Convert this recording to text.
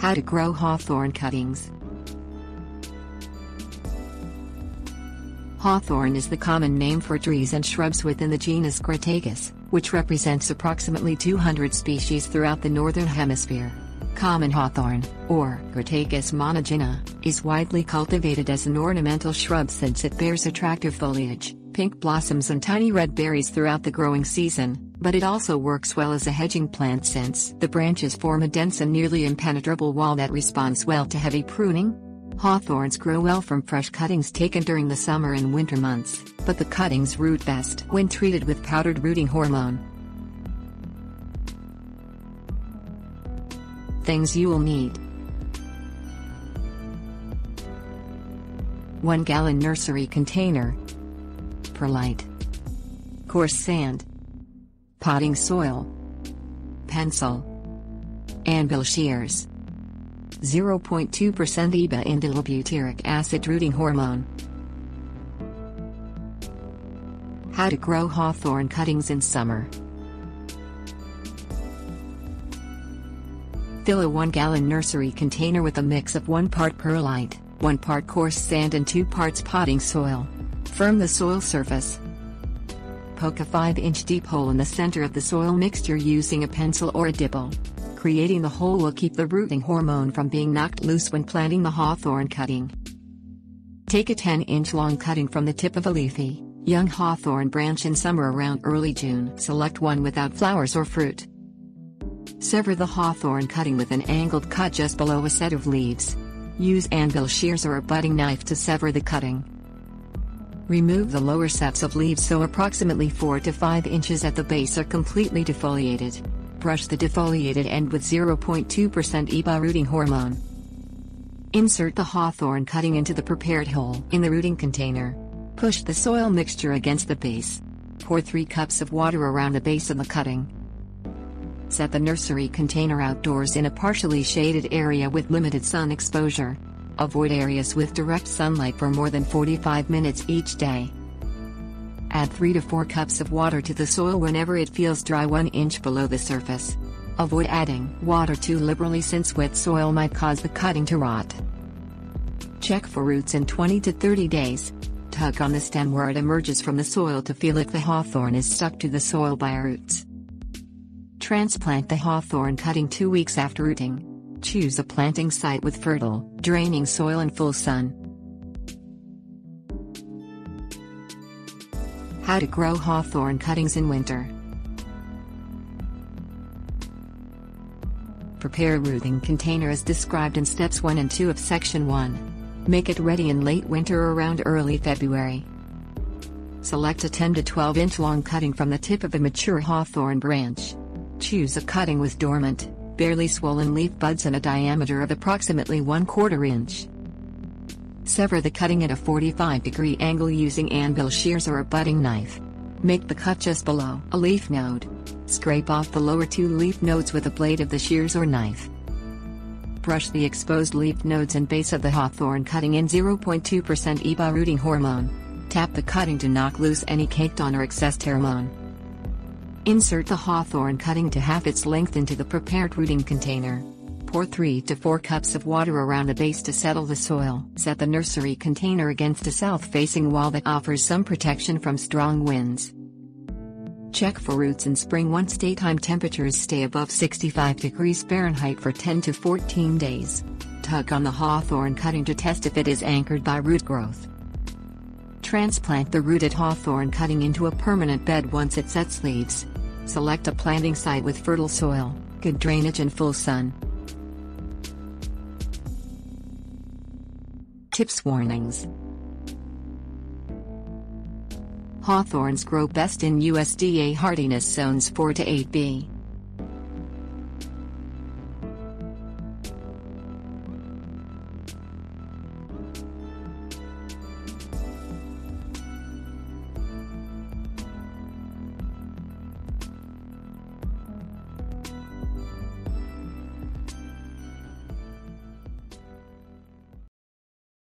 How to grow hawthorn cuttings. Hawthorn is the common name for trees and shrubs within the genus Crataegus, which represents approximately 200 species throughout the northern hemisphere. Common hawthorn, or Crataegus monogyna, is widely cultivated as an ornamental shrub since it bears attractive foliage, pink blossoms and tiny red berries throughout the growing season, but it also works well as a hedging plant since the branches form a dense and nearly impenetrable wall that responds well to heavy pruning, Hawthorns grow well from fresh cuttings taken during the summer and winter months, but the cuttings root best when treated with powdered rooting hormone. Things you will need. 1 gallon nursery container, perlite, coarse sand, potting soil, pencil, anvil shears. 0.2% EBA indole acid rooting hormone. How to grow hawthorn cuttings in summer. Fill a 1 gallon nursery container with a mix of 1 part perlite, 1 part coarse sand and 2 parts potting soil. Firm the soil surface. Poke a 5 inch deep hole in the center of the soil mixture using a pencil or a dibble. Creating the hole will keep the rooting hormone from being knocked loose when planting the hawthorn cutting. Take a 10 inch long cutting from the tip of a leafy, young hawthorn branch in summer around early June. Select one without flowers or fruit. Sever the hawthorn cutting with an angled cut just below a set of leaves. Use anvil shears or a budding knife to sever the cutting. Remove the lower sets of leaves so approximately 4 to 5 inches at the base are completely defoliated. Brush the defoliated end with 0.2% EBA rooting hormone. Insert the hawthorn cutting into the prepared hole in the rooting container. Push the soil mixture against the base. Pour 3 cups of water around the base of the cutting. Set the nursery container outdoors in a partially shaded area with limited sun exposure. Avoid areas with direct sunlight for more than 45 minutes each day. Add 3 to 4 cups of water to the soil whenever it feels dry 1 inch below the surface. Avoid adding water too liberally since wet soil might cause the cutting to rot. Check for roots in 20 to 30 days. Tug on the stem where it emerges from the soil to feel if the hawthorn is stuck to the soil by roots. Transplant the hawthorn cutting 2 weeks after rooting. Choose a planting site with fertile, draining soil and full sun. How to grow hawthorn cuttings in winter. Prepare rooting container as described in steps 1 and 2 of section 1. Make it ready in late winter around early February. Select a 10 to 12 inch long cutting from the tip of a mature hawthorn branch. Choose a cutting with dormant, barely swollen leaf buds and a diameter of approximately 1 quarter inch. Sever the cutting at a 45 degree angle using anvil shears or a budding knife. Make the cut just below a leaf node. Scrape off the lower two leaf nodes with a blade of the shears or knife. Brush the exposed leaf nodes and base of the hawthorn cutting in 0.2% EBA rooting hormone. Tap the cutting to knock loose any caked on or excess hormone. Insert the hawthorn cutting to half its length into the prepared rooting container. Pour 3 to 4 cups of water around the base to settle the soil. Set the nursery container against a south-facing wall that offers some protection from strong winds. Check for roots in spring once daytime temperatures stay above 65 degrees Fahrenheit for 10 to 14 days. Tug on the hawthorn cutting to test if it is anchored by root growth. Transplant the rooted hawthorn cutting into a permanent bed once it sets leaves. Select a planting site with fertile soil, good drainage and full sun. Tips Warnings Hawthorns grow best in USDA hardiness zones 4 to 8B.